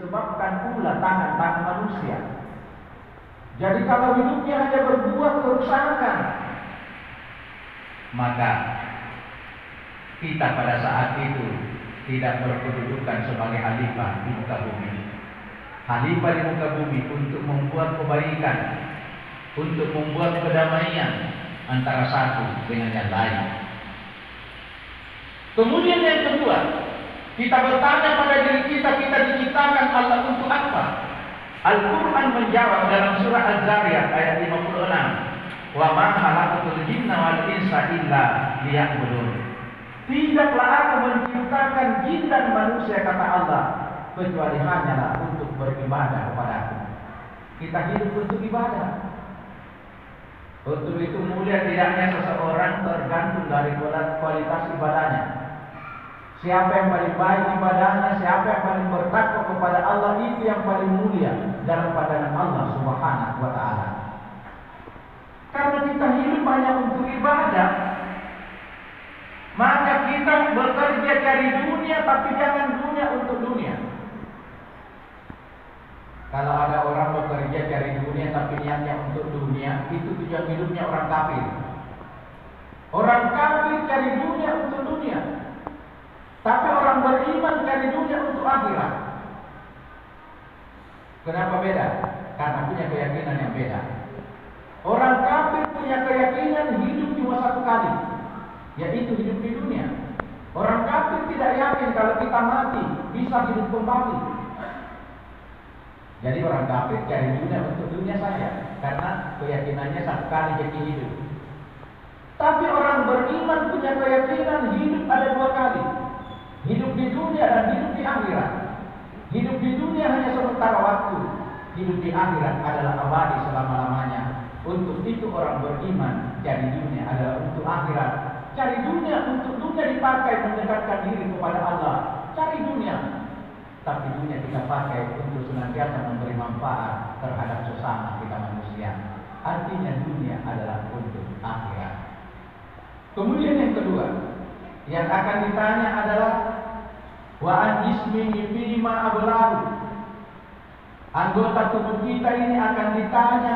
Sebabkan pula tangan-tangan manusia. Jadi kalau hidupnya hanya berbuat kerusakan, maka kita pada saat itu tidak berkedudukan sebagai khalifah di muka bumi. Khalifah di muka bumi untuk membuat kebaikan, untuk membuat kedamaian antara satu dengan yang lain. Kemudian yang kedua, kita bertanya pada diri kita, kita apa? Al-Quran menjawab dalam surah Az-Zariyat ayat 56. Wa ma khalaqatul jinna wal insa illa liya'budun. Tidaklah aku menciptakan jin dan manusia kata Allah kecuali hanyalah untuk beribadah kepada aku. Kita hidup untuk ibadah. Untuk itu mulia tidaknya seseorang tergantung dari kualitas ibadahnya. Siapa yang paling baik ibadahnya, siapa yang paling bertakwa kepada Allah itu yang paling mulia dalam pandangan Allah Subhanahu wa taala. Karena kita hidup hanya untuk ibadah, maka kita bekerja cari dunia tapi jangan dunia untuk dunia. Kalau ada orang bekerja cari dunia tapi niatnya untuk dunia, itu tujuan hidupnya orang kafir. Orang kafir cari dunia untuk dunia. Tapi orang beriman akhirat. Kenapa beda? Karena punya keyakinan yang beda. Orang kafir punya keyakinan hidup cuma satu kali, yaitu hidup di dunia. Orang kafir tidak yakin kalau kita mati bisa hidup kembali. Jadi orang kafir cari dunia untuk dunia saja karena keyakinannya satu kali jadi hidup. Tapi orang beriman punya keyakinan hidup ada dua kali. Hidup di dunia dan hidup di akhirat. Hidup di dunia hanya sementara waktu. Hidup di akhirat adalah abadi selama-lamanya. Untuk itu orang beriman cari dunia adalah untuk akhirat. Cari dunia untuk dunia dipakai mendekatkan diri kepada Allah. Cari dunia tapi dunia kita pakai untuk senantiasa memberi manfaat terhadap sesama kita manusia. Artinya dunia adalah untuk akhirat. Kemudian yang kedua, yang akan ditanya adalah wa an ismihi fima ablahu. Anggota tubuh kita ini akan ditanya